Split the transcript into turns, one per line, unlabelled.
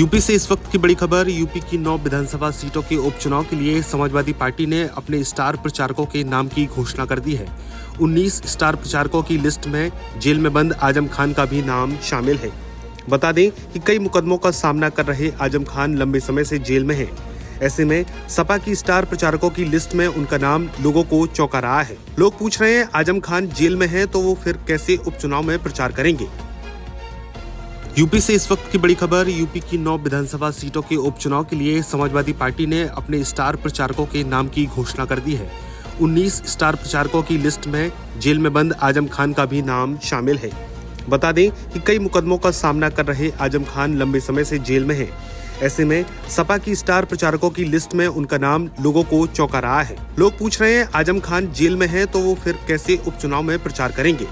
UP से इस वक्त की बड़ी खबर, यूपी की नौ विधानसभा सीटों के उपचुनाव के लिए समाजवादी पार्टी ने अपने स्टार प्रचारकों के नाम की घोषणा कर दी है। 19 स्टार प्रचारकों की लिस्ट में जेल में बंद आज़म खान का भी नाम शामिल है। बता दें कि कई मुकदमों का सामना कर रहे आज़म खान लंबे समय से जेल में हैं। ऐसे में सपा की स्टार प्रचारकों की लिस्ट में उनका नाम लोगों को चौंका रहा है। लोग पूछ रहे हैं, आज़म खान जेल में है तो वो फिर कैसे उपचुनाव में प्रचार करेंगे? यूपी से इस वक्त की बड़ी खबर, यूपी की नौ विधानसभा सीटों के उपचुनाव के लिए समाजवादी पार्टी ने अपने स्टार प्रचारकों के नाम की घोषणा कर दी है। 19 स्टार प्रचारकों की लिस्ट में जेल में बंद आज़म खान का भी नाम शामिल है। बता दें कि कई मुकदमों का सामना कर रहे आज़म खान लंबे समय से जेल में हैं। ऐसे में सपा की स्टार प्रचारकों की लिस्ट में उनका नाम लोगों को चौंका रहा है। लोग पूछ रहे हैं, आज़म खान जेल में है तो वो फिर कैसे उपचुनाव में प्रचार करेंगे?